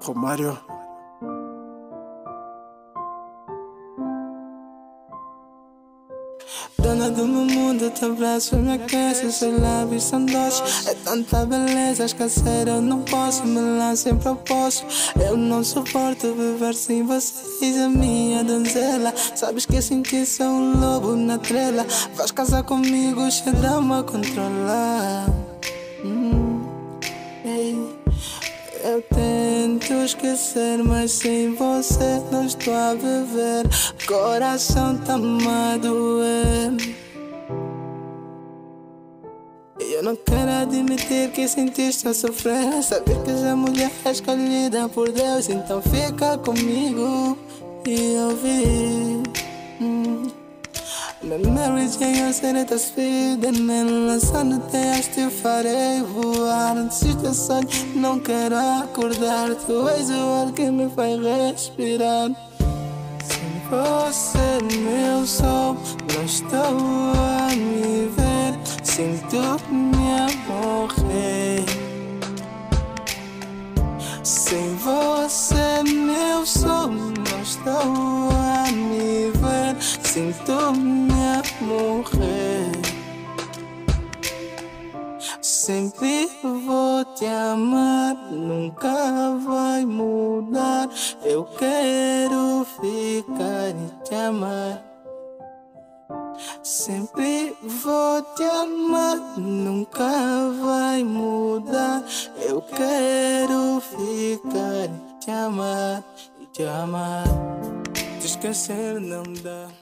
Romário. Dona do meu mundo, teu braço me aquece, seus lábios são doces. É tanta beleza, esquecer eu não posso, me lanço em propósito. Eu não suporto viver sem vocês, a minha donzela. Sabes que sem ti sou um lobo na trela. Vais casar comigo, drama controlar. Eu tento esquecer, mas sem você não estou a viver. Coração tá a doer. Eu não quero admitir que sentiste a sofrer. Saber que és a mulher escolhida por Deus, então fica comigo e ouvir. Memory Jane, serenita speed And lançando te te farei voar Antes de sonho, não quero acordar. Tu és o ar que me faz respirar Sem você, meu sol Não estou a me ver Sinto-me a morrer ver Sinto-me morrer. Sempre vou te amar, nunca vai mudar. Eu quero ficar e te amar. Sempre vou te amar, nunca vai mudar. Eu quero ficar e te amar, e te amar. Te esquecer não dá.